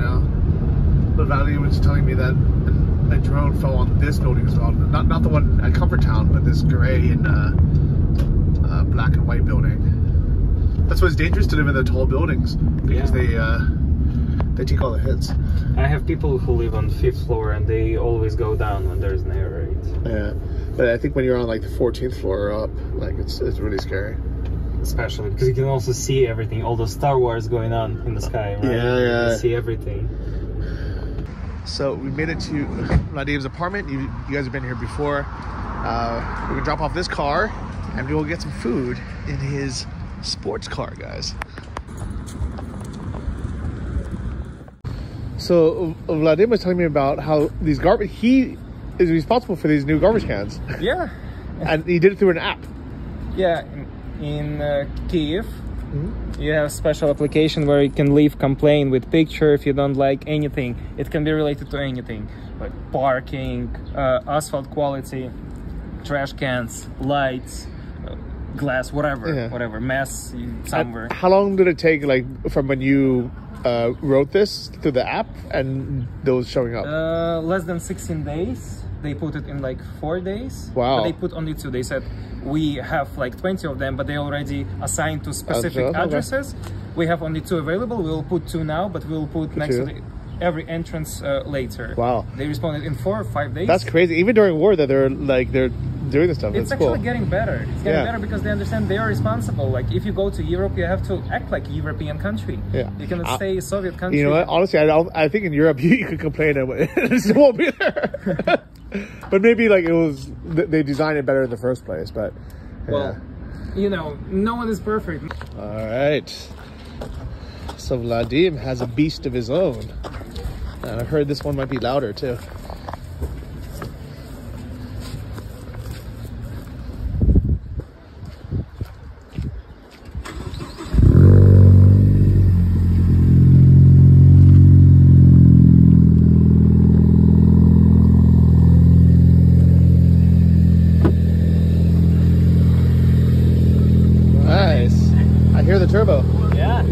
now. But Valerie was telling me that a drone fell on this building as well. Not not the one at Comfort Town, but this gray and uh, uh, black and white building. That's why it's dangerous to live in the tall buildings because Yeah. they uh, they take all the hits. I have people who live on fifth floor and they always go down when there's an air raid. Yeah, but I think when you're on like the 14th floor or up, like it's it's really scary. Especially because you can also see everything, all the Star Wars going on in the sky, right? Yeah, You yeah. can see everything. So we made it to Vadym's apartment. You, you guys have been here before. Uh, we're gonna drop off this car, and we will get some food in his sports car, guys. So uh, Vladimir was telling me about how these garbage. He is responsible for these new garbage cans, Yeah, and he did it through an app. yeah. In, uh, Kiev, you have special application where you can leave complaint with picture if you don't like anything. It can be related to anything, like parking, uh, asphalt quality, trash cans, lights, uh, glass, whatever, Yeah. whatever mess And somewhere. How long did it take, like, from when you uh, wrote this to the app and those showing up? Uh, less than 16 days. They put it in like four days. Wow. But they put only two. They said we have like 20 of them, but they already assigned to specific okay. addresses. We have only two available. We'll put two now, but we'll put next two. to the, every entrance uh, later. Wow. They responded in four or five days. That's crazy. Even during war, that they're like they're doing this stuff. It's That's actually cool. getting better. It's getting Yeah. better because they understand they are responsible. Like if you go to Europe, you have to act like a European country. Yeah. You cannot I- stay a Soviet country. You know what? Honestly, I. I think in Europe you, you could complain and it won't be there. but maybe like it was they designed it better in the first place. But yeah. Well, you know, no one is perfect. all right. So Vadym has a beast of his own. And I heard this one might be louder too. Nice. I hear the turbo. Yeah.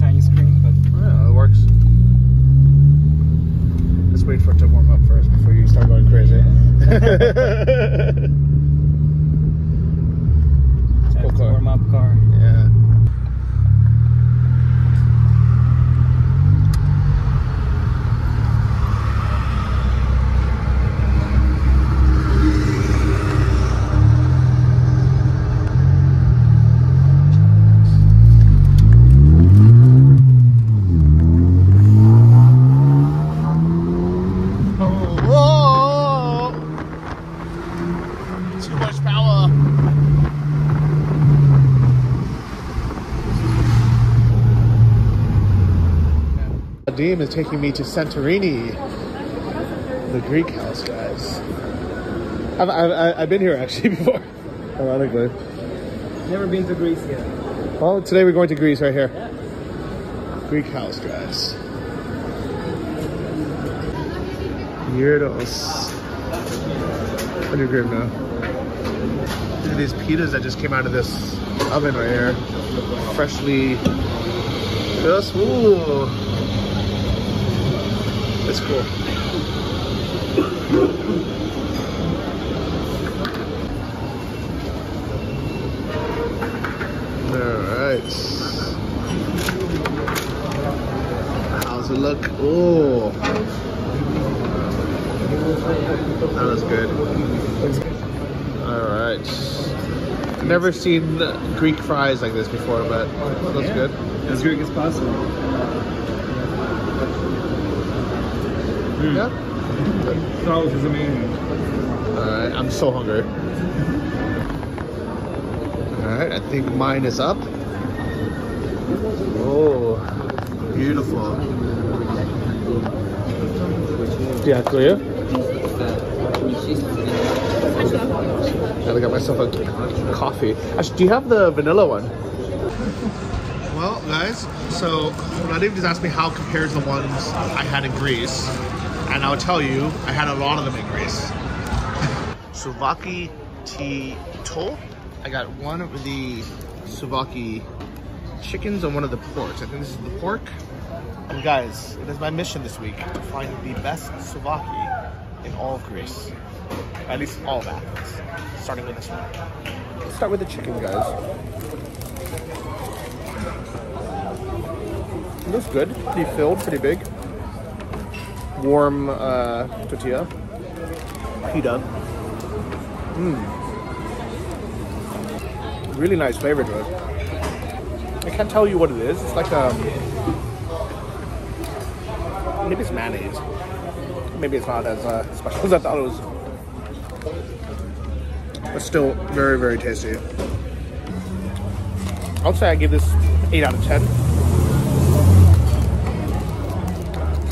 Tiny screen, but Yeah, it works. Let's wait for it to warm up first before you start going crazy. Have to car. warm up car. yeah. Whoa! Too much power. Vadym is taking me to Santorini, the Greek house, guys. I've, I've, I've been here actually before, ironically. Never been to Greece yet. Well, today we're going to Greece right here. Greek house, guys. Gyros. 100 now. Look at these pitas that just came out of this oven right here. Freshly. Just, ooh. It's cool. Alright. How's it look? Oh. That was good. Alright. Never seen Greek fries like this before, but it looks Yeah. good. As Greek as possible. Mm. Yeah. Salt is amazing. Alright, uh, I'm so hungry. Alright, I think mine is up. Oh, beautiful. Dziękuję. I got myself a coffee. Actually, do you have the vanilla one? Well, guys, so Vadym just asked me how it compares the ones I had in Greece, and I'll tell you, I had a lot of them in Greece. Souvlaki Tito. I got one of the Souvlaki chickens and one of the porks. I think this is the pork. And guys, it is my mission this week to find the best souvlaki in all of Greece. At least all of Athens. Starting with this one. Let's start with the chicken, guys. It looks good. Pretty filled, pretty big. Warm uh, tortilla. Pita. Mmm. Really nice flavor to it. I can't tell you what it is. It's like um, maybe it's mayonnaise. Maybe it's not as uh, special as I thought it was. But still very, very tasty. I'll say I give this 8 out of 10.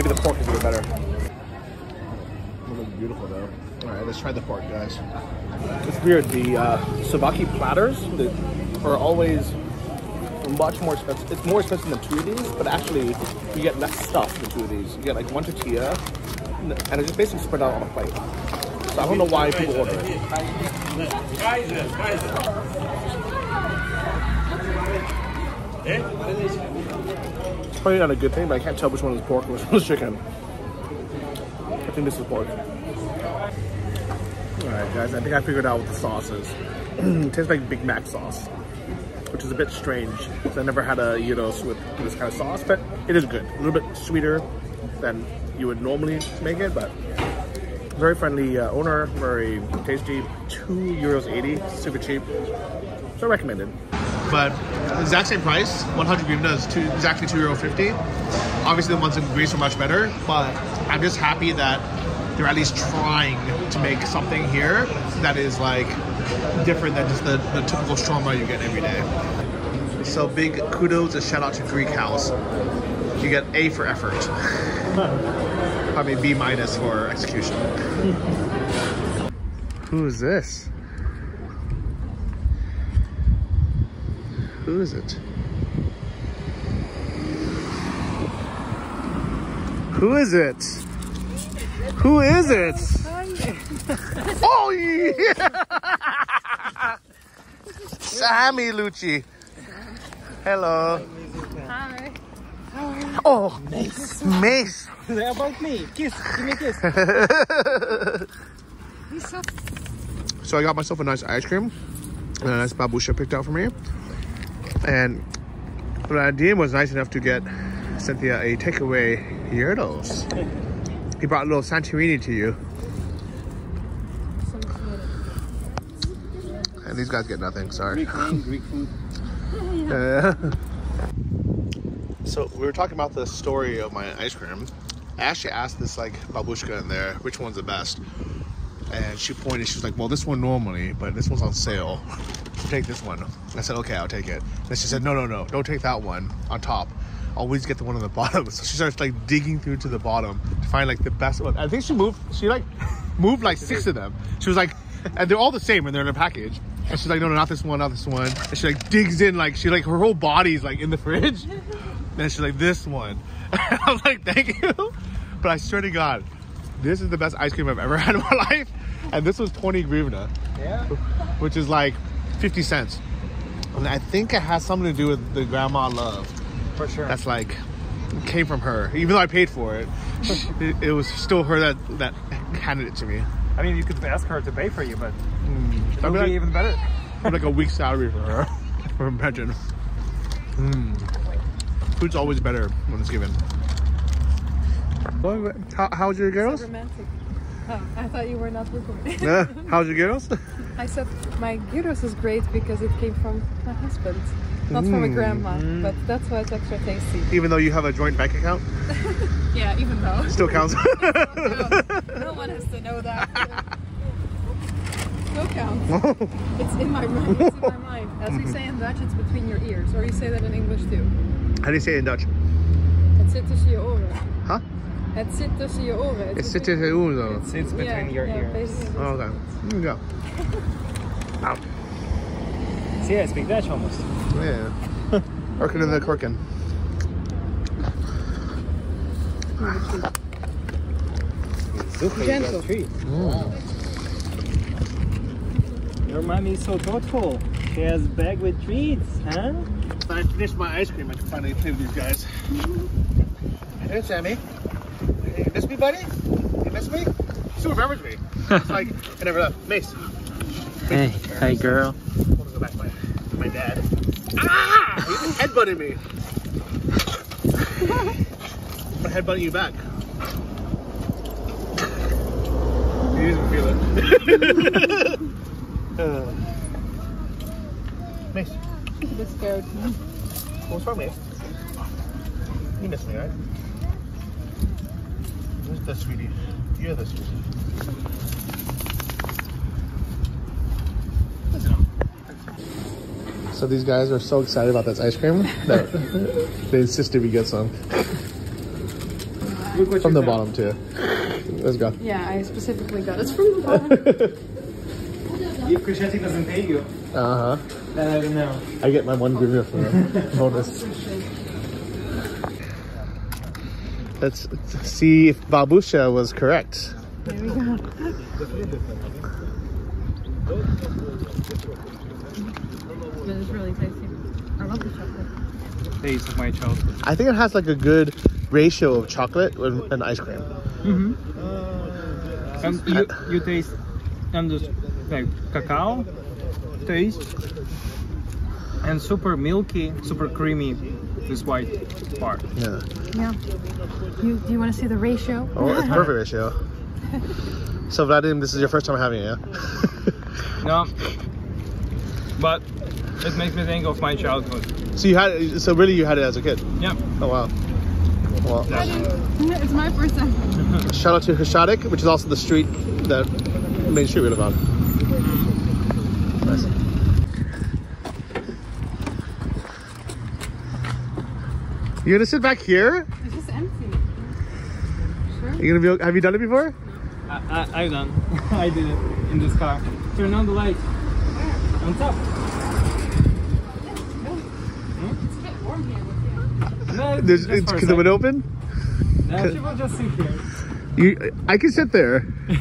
Maybe the pork is even better. It looks beautiful though. Alright, let's try the pork, guys. It's weird, the uh, souvlaki platters that are always much more expensive. It's more expensive than two of these, but actually you get less stuff than two of these. You get like one tortilla, and it's just basically spread out on a plate. So I don't know why people order it. Probably not a good thing, but I can't tell which one is pork and which one is chicken. I think this is pork. Alright guys, I think I figured out what the sauce is. it tastes like Big Mac sauce, which is a bit strange. because I never had a gyros with this kind of sauce, but it is good. A little bit sweeter than you would normally make it, but very friendly uh, owner, very tasty. Two euros 80, super cheap. So recommended. But exact same price, 100 hryvnia is two, exactly two euro 50. Obviously the ones in Greece are much better, but I'm just happy that they're at least trying to make something here that is like different than just the, the typical shawarma you get every day. So big kudos and shout out to Greek House. You get A for effort. Probably B minus for execution. Who is this? Who is it? Who is it? Who is it? oh yeah! Sammy Lucci. Hello. Hi. Oh, Mace. Mace. They're about me. Kiss. Give me a kiss. So So I got myself a nice ice cream. And a nice babusha picked out for me. And Vadym was nice enough to get Cynthia a takeaway gyros. He brought a little Santorini to you. And these guys get nothing, sorry. Greek food. Uh, so we were talking about the story of my ice cream. I actually asked this like babushka in there, which one's the best? And she pointed, she was like, well, this one normally, but this one's on sale. Take this one. I said, okay, I'll take it. Then she said, no, no, no, don't take that one on top. Always get the one on the bottom. So she starts like digging through to the bottom to find like the best one. I think she moved, she like moved like six of them. She was like, and they're all the same and they're in a package. And she's like, no, no, not this one, not this one. And she like digs in, like she like her whole body's like in the fridge. And she's like, this one. I was like, thank you. But I swear to God, this is the best ice cream I've ever had in my life. And this was 20 grivna, Yeah. which is like 50 cents. And I think it has something to do with the grandma love. For sure. That's like came from her. Even though I paid for it, it, it was still her that that handed it to me. I mean, you could ask her to pay for you, but I it would be like, even better. like a week's salary for her. For imagine. Mm. Food's always better when it's given. How, how's your girls? romantic. Oh, I thought you were not recording. Yeah. How's your girls? I said my gyros is great because it came from my husband, not from a hmm. grandma. Hmm. But that's why it's extra tasty. Even though you have a joint bank account, Yeah, even though still counts. no one has to know that. No count. It's in my mind. It's in my mind. As we mm-hmm. say in Dutch, it's between your ears, or you say that in English too. How do you say it in Dutch? Het zit tussen je oren. Huh? Het zit tussen je oren. It's It's sitting between- here though. It sits between yeah, your yeah, ears. Oh, okay. Here we go. Ow. See, it's Big Dutch almost. Yeah. Working in the corking. Gentle. Treat. Mm. Your mommy is so thoughtful. She has bag with treats, huh? When I finish my ice cream, I can finally play with these guys. Hey, Sammy. Hey, you miss me, buddy? You miss me? Still remembers me. It's like, I never left. Mace. Hey, hi girl. I want to go back to my, dad. Ah! He's headbutting me. I'm headbutting you back. You didn't feel it. Uh, Mace, He's a scared. what's wrong, Mace? You miss me, right? Who's the sweetie? You're the sweetie. So these guys are so excited about this ice cream that they insisted we get some from the bottom too. Let's go. Yeah, I specifically got it from the bottom. If Khreshchatyk doesn't pay you, Uh huh. then I don't know. I get my one grivna for a bonus. Let's see if Babusha was correct. There we go. But it's really tasty. I love the chocolate. Taste of my childhood. I think it has like a good ratio of chocolate and and ice cream. Mm-hmm. And you, you taste and this like cacao taste and super milky, super creamy this white part. Yeah. Yeah. You, do you want to see the ratio? Oh, it's perfect ratio. So Vadym, this is your first time having it, yeah? No. But it makes me think of my childhood. so you had it, so really you had it as a kid. Yeah. Oh wow. Well, It's my first time. shout out to Khreshchatyk, which is also the street, that main street we live on. Nice. You gonna sit back here? It's just empty. Sure. You gonna be? Have you done it before? I, I, I've done. I did it in this car. Turn on the light. On top. It's a bit warm here with you. There's, just it's for a because the window open. No, she will just sit here. You, I can sit there.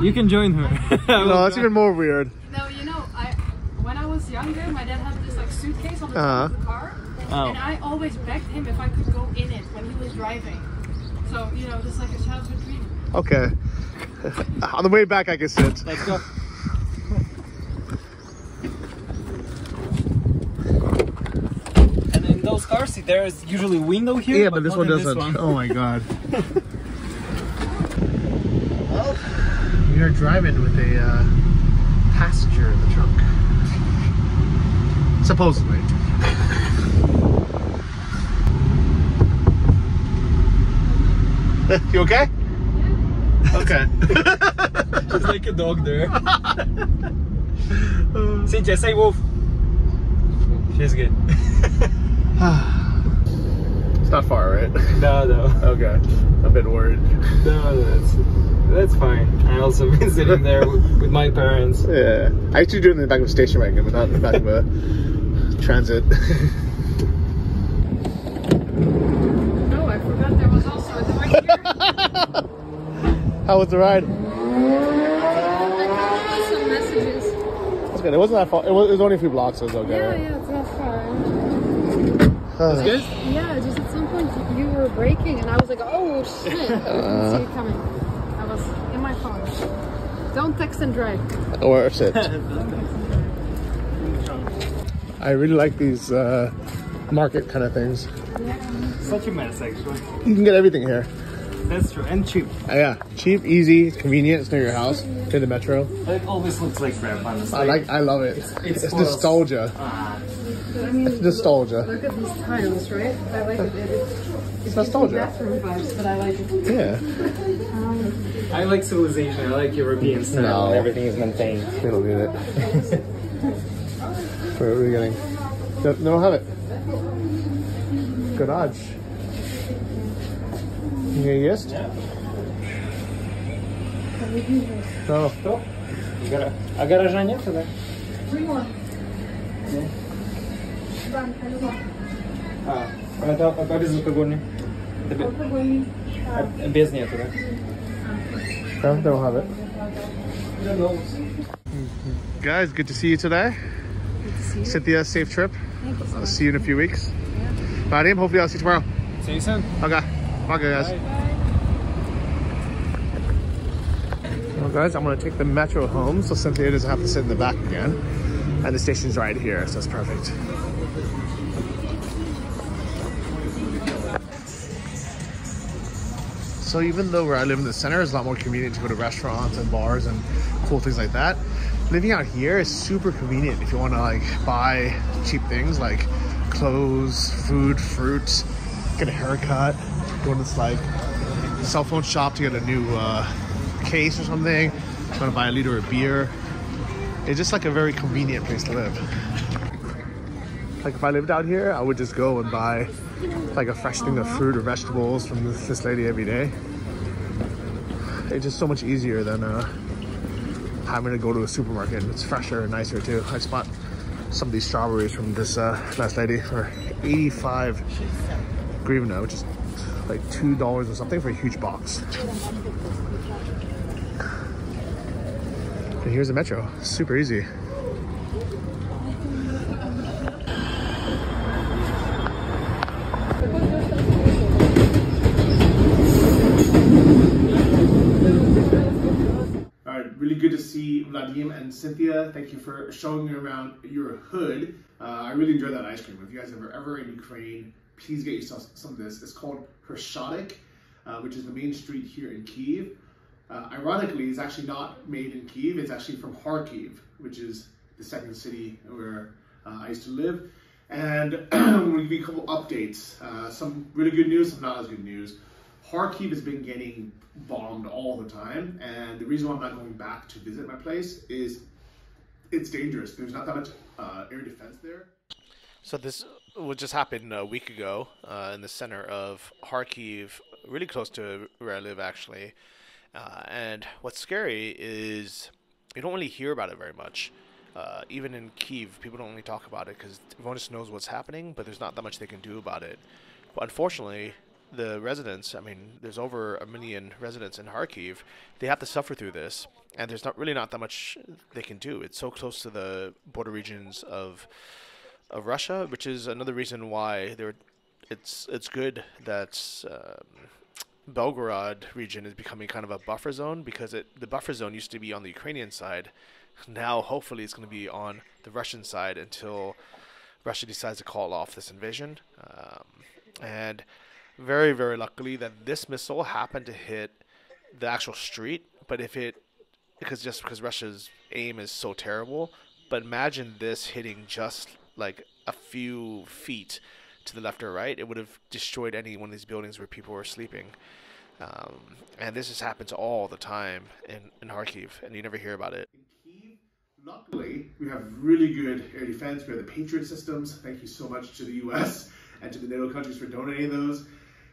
You can join her. No, that's even more weird. No, you know, I when I was younger, my dad had this like suitcase on the uh-huh. top of the car, Oh. and I always begged him if I could go in it when he was driving. So you know, just like a childhood dream. Okay. On the way back, I can sit. Let's go. And in those cars, see, there's usually a window here. Yeah, but this not one in doesn't. one. Oh my god. we are driving with a uh, passenger in the trunk. Supposedly. you okay? Okay. It's like a dog there. Cynthia, say wolf. She's good. It's not far, right? No, no, Okay. I'm a bit worried. no, that's that's fine. I also been sitting there with, with my parents. Yeah. I used to do it in the back of a station wagon, but not in the back of a transit. Oh, I forgot there was also a door. How was the ride? I got some messages. It's good. It wasn't that far. It was, it was only a few blocks, so it was okay. Yeah, right? yeah, it's not far. That's Good? Yeah, just at some point you were braking, and I was like, oh shit! I didn't see it coming. I was in my car. Don't text and drive. Or sit. I really like these uh, market kind of things. Such a mess, actually. You can get everything here. That's true, and cheap. Uh, yeah, cheap, easy, it's convenient. It's near your house, near the metro. It always looks like crap, honestly. I like. I love it. it's It's, spoiled. nostalgia. Ah, But I mean, It's nostalgia. look at these tiles, right? I like it. it it's, It's nostalgia. bathroom vibes, but I like it. Yeah. I like civilization. I like European style. No. and everything is maintained. They don't need it. What are we getting? They they don't have it. Garage. Nie jest? No. Гара- А гаража нет тогда? А, это а безалкогольный? Это бе- а, без нету, да? No, they don't have it. Guys, good to see you today. Good to see you. Cynthia, safe trip. Thank you so I'll much. see you in a few weeks. Yeah. Vadim, hopefully I'll see you tomorrow. See you soon. Okay. Okay, guys. Bye. Well, guys, I'm gonna take the metro home, so Cynthia doesn't have to sit in the back again. And the station's right here, so it's perfect. So even though where I live in the center is a lot more convenient to go to restaurants and bars and cool things like that, living out here is super convenient if you want to like buy cheap things like clothes, food, fruit, get a haircut, go to this like cell phone shop to get a new uh, case or something, want to buy a liter of beer. It's just like a very convenient place to live. Like if I lived out here, I would just go and buy like a fresh thing of fruit or vegetables from this, this lady every day. It's just so much easier than uh, having to go to a supermarket. It's fresher and nicer too. I bought some of these strawberries from this uh, last lady for 85 grivna, which is like two dollars or something for a huge box. And here's the metro. Super easy. Really good to see Vadym and Cynthia. Thank you for showing me around your hood. Uh, I really enjoyed that ice cream. If you guys are ever in Ukraine, please get yourself some of this. It's called Khreshchatyk, uh, which is the main street here in Kiev. Uh, ironically, it's actually not made in Kiev. It's actually from Kharkiv, which is the second city where uh, I used to live. And to give you a couple updates. Uh, some really good news, some not as good news. Kharkiv has been getting bombed all the time, and the reason why I'm not going back to visit my place is it's dangerous. There's not that much uh, air defense there. So this what just happened a week ago uh, in the center of Kharkiv, really close to where I live actually. Uh, and what's scary is you don't really hear about it very much. Uh, even in Kiev, people don't really talk about it because everyone just knows what's happening, but there's not that much they can do about it. But unfortunately, the residents, I mean, there's over a million residents in Kharkiv, they have to suffer through this, and there's not really not that much they can do. It's so close to the border regions of of Russia, which is another reason why there it's it's good that um, Belgorod region is becoming kind of a buffer zone because it the buffer zone used to be on the Ukrainian side. Now, hopefully, it's going to be on the Russian side until Russia decides to call off this invasion. Um, and very, very luckily that this missile happened to hit the actual street. But if it, because just because Russia's aim is so terrible, but imagine this hitting just like a few feet to the left or right, it would have destroyed any one of these buildings where people were sleeping. Um, and this just happens all the time in, in Kharkiv, and you never hear about it. Luckily, we have really good air defense. We have the Patriot systems. Thank you so much to the U.S. and to the NATO countries for donating those.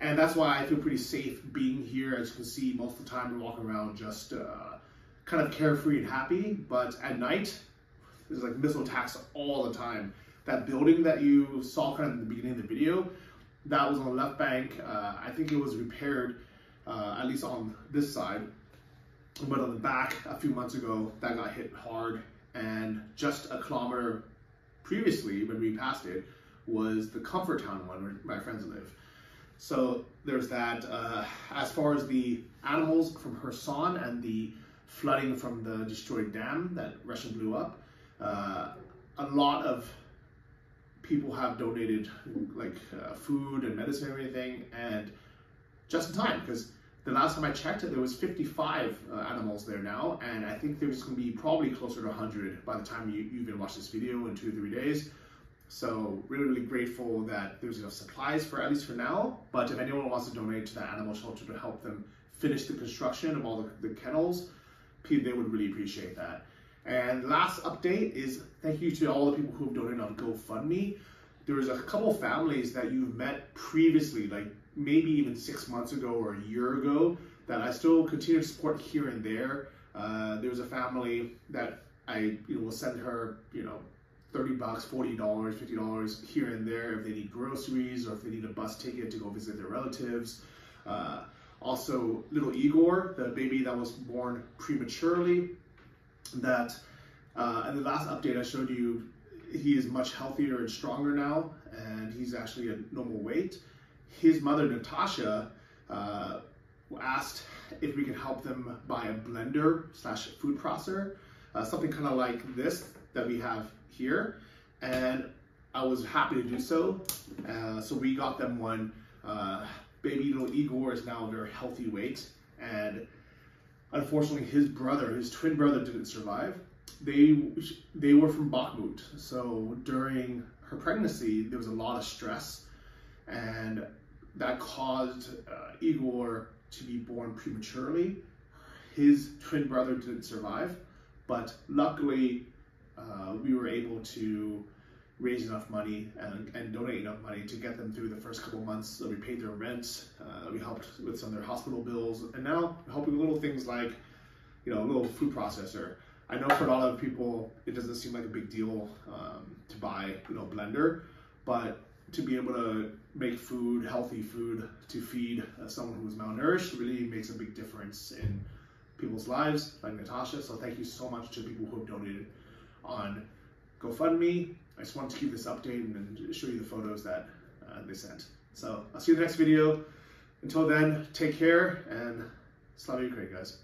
And that's why I feel pretty safe being here. As you can see, most of the time we're walking around just uh, kind of carefree and happy. But at night, there's like missile attacks all the time. That building that you saw kind of in the beginning of the video, that was on the left bank. Uh, I think it was repaired, uh, at least on this side. But on the back, a few months ago, that got hit hard. And just a kilometer previously, when we passed it, was the Comfort Town one where my friends live. So there's that. Uh, as far as the animals from Kherson and the flooding from the destroyed dam that Russia blew up, uh, a lot of people have donated like uh, food and medicine and everything, and just in time because the last time I checked, there was 55 uh, animals there now, and I think there's going to be probably closer to 100 by the time you, you even watch this video in two or three days. So really, really grateful that there's enough supplies for at least for now. But if anyone wants to donate to the animal shelter to help them finish the construction of all the, the kennels, they would really appreciate that. And last update is thank you to all the people who have donated on GoFundMe. There was a couple families that you've met previously, like maybe even six months ago or a year ago, that I still continue to support here and there. Uh, there was a family that I you know, will send her, you know, 30 bucks, $40, $50 here and there if they need groceries or if they need a bus ticket to go visit their relatives. Uh, also, little Igor, the baby that was born prematurely, that, uh, and the last update I showed you, he is much healthier and stronger now, and he's actually a normal weight. His mother, Natasha, uh, asked if we could help them buy a blender slash food processor, uh, something kind of like this that we have here. And I was happy to do so. Uh, so we got them one. Uh, baby little Igor is now a very healthy weight. And unfortunately, his brother, his twin brother, didn't survive. They, they were from Bakhmut. So during her pregnancy, there was a lot of stress. And that caused uh, Igor to be born prematurely. His twin brother didn't survive, but luckily uh, we were able to raise enough money and, and, donate enough money to get them through the first couple months. So we paid their rent, uh, we helped with some of their hospital bills, and now helping with little things like, you know, a little food processor. I know for a lot of people, it doesn't seem like a big deal um, to buy, you know, blender, but to be able to make food, healthy food, to feed uh, someone who is malnourished really makes a big difference in people's lives, like Natasha. So thank you so much to people who have donated on GoFundMe. I just wanted to keep this updated and show you the photos that uh, they sent. So I'll see you in the next video. Until then, take care and Slava Ukraine, guys.